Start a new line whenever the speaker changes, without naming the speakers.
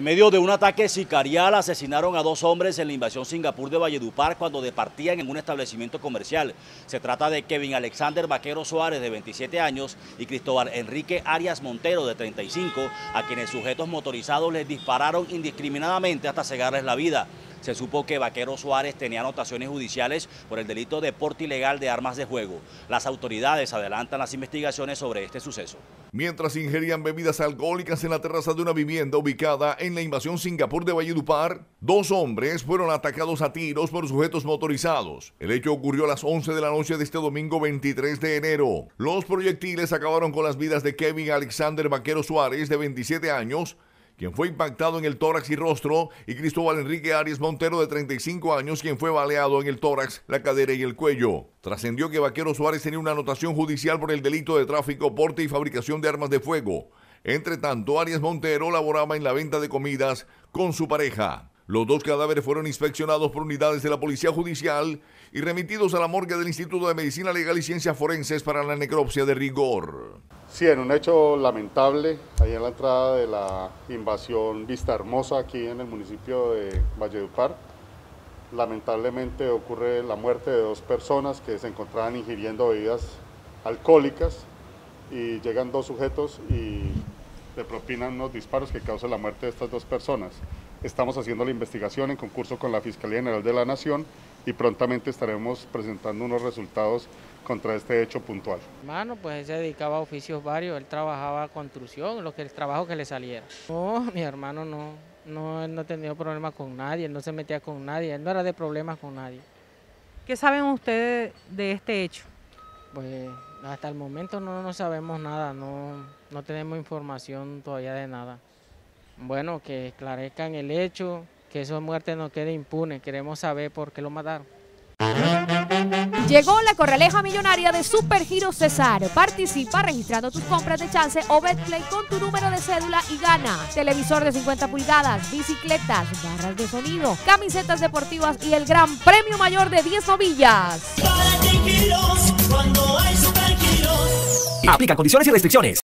En medio de un ataque sicarial asesinaron a dos hombres en la invasión Singapur de Valledupar cuando departían en un establecimiento comercial. Se trata de Kevin Alexander Vaquero Suárez de 27 años y Cristóbal Enrique Arias Montero de 35, a quienes sujetos motorizados les dispararon indiscriminadamente hasta cegarles la vida. Se supo que Vaquero Suárez tenía anotaciones judiciales por el delito de porte ilegal de armas de juego. Las autoridades adelantan las investigaciones sobre este suceso.
Mientras ingerían bebidas alcohólicas en la terraza de una vivienda ubicada en la invasión Singapur de Valledupar, dos hombres fueron atacados a tiros por sujetos motorizados. El hecho ocurrió a las 11 de la noche de este domingo 23 de enero. Los proyectiles acabaron con las vidas de Kevin Alexander Vaquero Suárez, de 27 años, quien fue impactado en el tórax y rostro, y Cristóbal Enrique Arias Montero, de 35 años, quien fue baleado en el tórax, la cadera y el cuello. Trascendió que Vaquero Suárez tenía una anotación judicial por el delito de tráfico, porte y fabricación de armas de fuego. Entre tanto, Arias Montero laboraba en la venta de comidas con su pareja. Los dos cadáveres fueron inspeccionados por unidades de la Policía Judicial y remitidos a la morgue del Instituto de Medicina Legal y Ciencias Forenses para la necropsia de rigor.
Sí, en un hecho lamentable, ahí en la entrada de la invasión Vista Hermosa, aquí en el municipio de Valledupar, lamentablemente ocurre la muerte de dos personas que se encontraban ingiriendo bebidas alcohólicas y llegan dos sujetos y le propinan unos disparos que causan la muerte de estas dos personas. Estamos haciendo la investigación en concurso con la Fiscalía General de la Nación y prontamente estaremos presentando unos resultados contra este hecho puntual.
Hermano, pues él se dedicaba a oficios varios, él trabajaba construcción, lo que el trabajo que le saliera. No, mi hermano no, no, él no ha tenido problemas con nadie, él no se metía con nadie, él no era de problemas con nadie.
¿Qué saben ustedes de este hecho?
Pues hasta el momento no, no sabemos nada, no, no tenemos información todavía de nada. Bueno, que esclarezcan el hecho, que esa muerte no quede impune. Queremos saber por qué lo mataron.
Llegó la corraleja millonaria de Supergiro Cesar. Participa registrando tus compras de chance o Betplay con tu número de cédula y gana. Televisor de 50 pulgadas, bicicletas, barras de sonido, camisetas deportivas y el gran premio mayor de 10 novillas.
Aplica condiciones y restricciones.